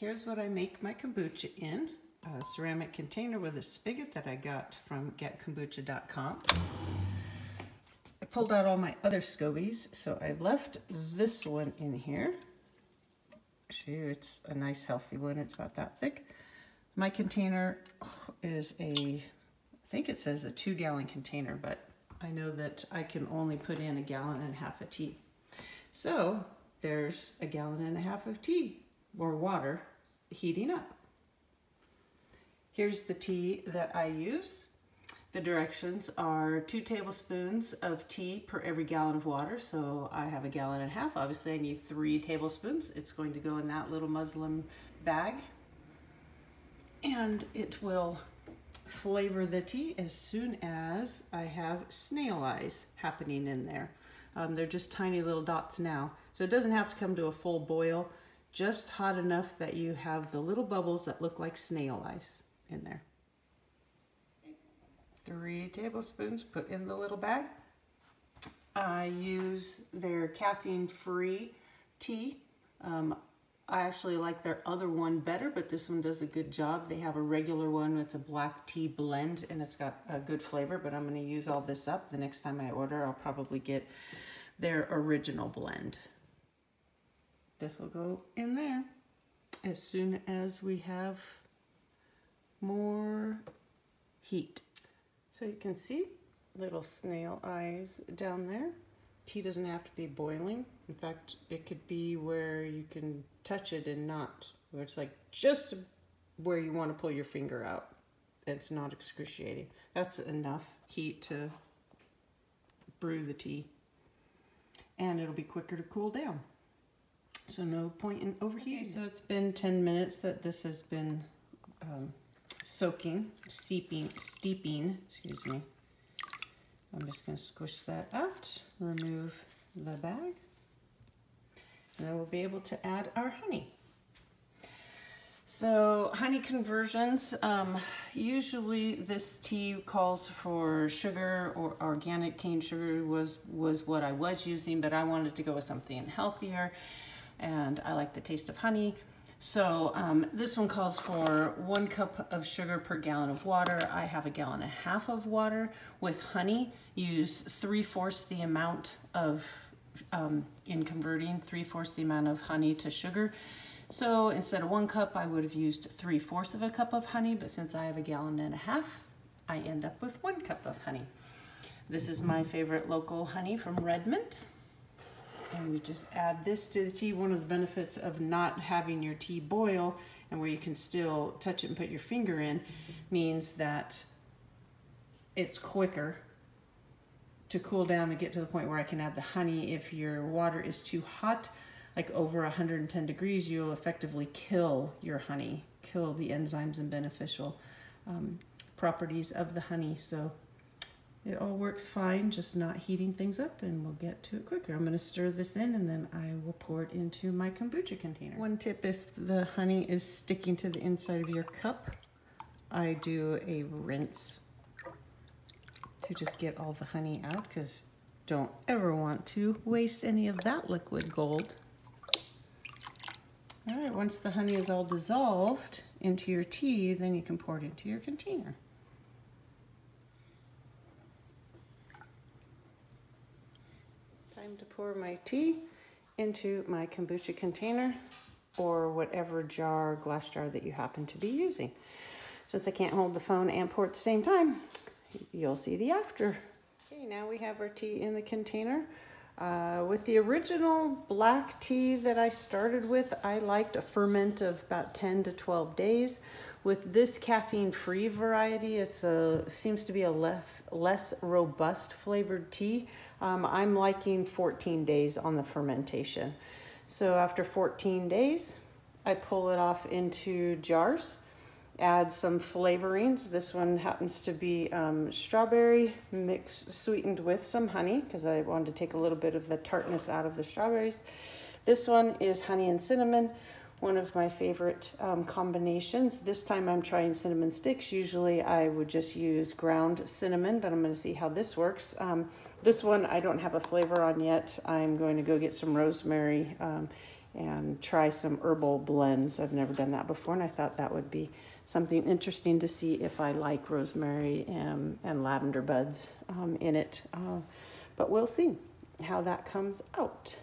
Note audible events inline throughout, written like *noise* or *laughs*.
Here's what I make my kombucha in. A ceramic container with a spigot that I got from getkombucha.com. I pulled out all my other scobies, so I left this one in here. Show you, it's a nice healthy one. It's about that thick. My container is a, I think it says a two gallon container, but I know that I can only put in a gallon and a half of tea. So there's a gallon and a half of tea or water heating up. Here's the tea that I use. The directions are two tablespoons of tea per every gallon of water. So I have a gallon and a half. Obviously I need three tablespoons. It's going to go in that little muslin bag. And it will flavor the tea as soon as I have snail eyes happening in there. Um, they're just tiny little dots now. So it doesn't have to come to a full boil, just hot enough that you have the little bubbles that look like snail eyes in there. Three tablespoons put in the little bag. I use their caffeine-free tea. Um, I actually like their other one better, but this one does a good job. They have a regular one. It's a black tea blend, and it's got a good flavor, but I'm going to use all this up. The next time I order, I'll probably get their original blend. This will go in there as soon as we have more heat. So you can see little snail eyes down there. Tea doesn't have to be boiling. In fact, it could be where you can touch it and not, where it's like just where you want to pull your finger out. It's not excruciating. That's enough heat to brew the tea. And it'll be quicker to cool down. So no point in overheating. Okay, so it's been 10 minutes that this has been um, soaking, seeping, steeping, excuse me. I'm just going to squish that out, remove the bag, and then we'll be able to add our honey. So honey conversions, um, usually this tea calls for sugar or organic cane sugar was, was what I was using, but I wanted to go with something healthier and I like the taste of honey. So um, this one calls for one cup of sugar per gallon of water. I have a gallon and a half of water. With honey, use three-fourths the amount of, um, in converting, three-fourths the amount of honey to sugar. So instead of one cup, I would have used three-fourths of a cup of honey, but since I have a gallon and a half, I end up with one cup of honey. This is my favorite local honey from Redmond and we just add this to the tea. One of the benefits of not having your tea boil and where you can still touch it and put your finger in means that it's quicker to cool down and get to the point where I can add the honey. If your water is too hot, like over 110 degrees, you'll effectively kill your honey, kill the enzymes and beneficial um, properties of the honey. So it all works fine, just not heating things up and we'll get to it quicker. I'm gonna stir this in and then I will pour it into my kombucha container. One tip, if the honey is sticking to the inside of your cup, I do a rinse to just get all the honey out because don't ever want to waste any of that liquid gold. All right, once the honey is all dissolved into your tea, then you can pour it into your container. Time to pour my tea into my kombucha container or whatever jar, glass jar that you happen to be using. Since I can't hold the phone and pour at the same time, you'll see the after. Okay, now we have our tea in the container. Uh, with the original black tea that I started with, I liked a ferment of about 10 to 12 days. With this caffeine-free variety, it's a seems to be a less, less robust flavored tea. Um, I'm liking 14 days on the fermentation. So after 14 days, I pull it off into jars, add some flavorings. This one happens to be um, strawberry mixed, sweetened with some honey because I wanted to take a little bit of the tartness out of the strawberries. This one is honey and cinnamon one of my favorite um, combinations. This time I'm trying cinnamon sticks. Usually I would just use ground cinnamon, but I'm gonna see how this works. Um, this one I don't have a flavor on yet. I'm going to go get some rosemary um, and try some herbal blends. I've never done that before, and I thought that would be something interesting to see if I like rosemary and, and lavender buds um, in it. Uh, but we'll see how that comes out.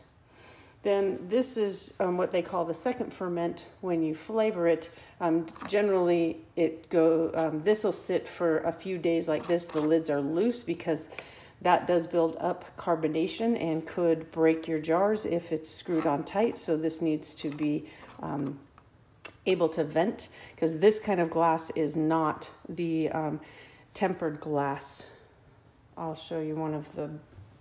Then this is um, what they call the second ferment when you flavor it. Um, generally, it go. Um, this will sit for a few days like this. The lids are loose because that does build up carbonation and could break your jars if it's screwed on tight. So this needs to be um, able to vent because this kind of glass is not the um, tempered glass. I'll show you one of the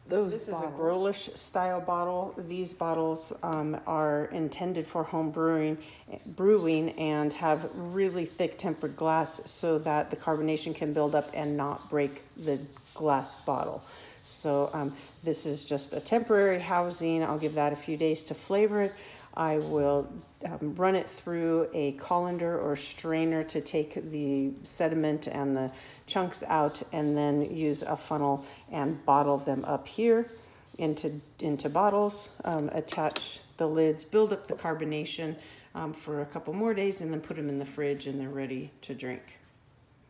those this bottles. is a Grolsch style bottle. These bottles um, are intended for home brewing, brewing and have really thick tempered glass so that the carbonation can build up and not break the glass bottle. So um, this is just a temporary housing. I'll give that a few days to flavor it. I will um, run it through a colander or strainer to take the sediment and the chunks out and then use a funnel and bottle them up here into, into bottles, um, attach the lids, build up the carbonation um, for a couple more days and then put them in the fridge and they're ready to drink.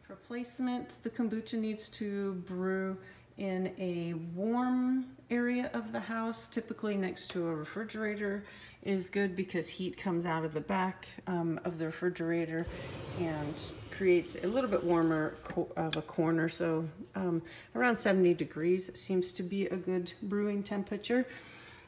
For placement, the kombucha needs to brew in a warm area of the house, typically next to a refrigerator is good because heat comes out of the back um, of the refrigerator and creates a little bit warmer of a corner. So um, around 70 degrees seems to be a good brewing temperature.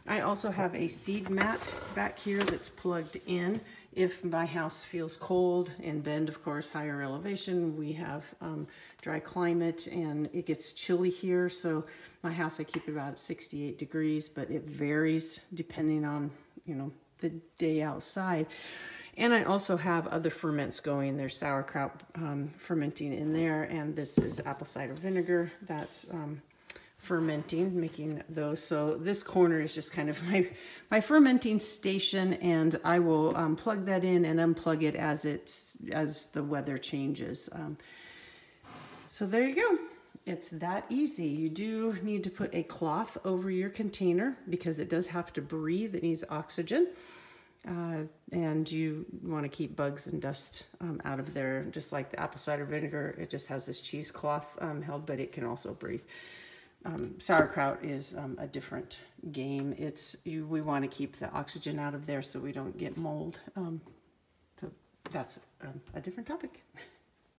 I also have a seed mat back here that's plugged in. If my house feels cold, in Bend, of course, higher elevation, we have um, dry climate and it gets chilly here. So my house, I keep it about 68 degrees, but it varies depending on, you know, the day outside. And I also have other ferments going. There's sauerkraut um, fermenting in there, and this is apple cider vinegar that's um, fermenting, making those. So this corner is just kind of *laughs* my, my fermenting station, and I will um, plug that in and unplug it as it's as the weather changes. Um, so there you go. It's that easy. You do need to put a cloth over your container because it does have to breathe. It needs oxygen. Uh, and you want to keep bugs and dust um, out of there, just like the apple cider vinegar. It just has this cheesecloth um, held, but it can also breathe. Um, sauerkraut is um, a different game. It's you, we want to keep the oxygen out of there so we don't get mold. Um, so that's um, a different topic. *laughs*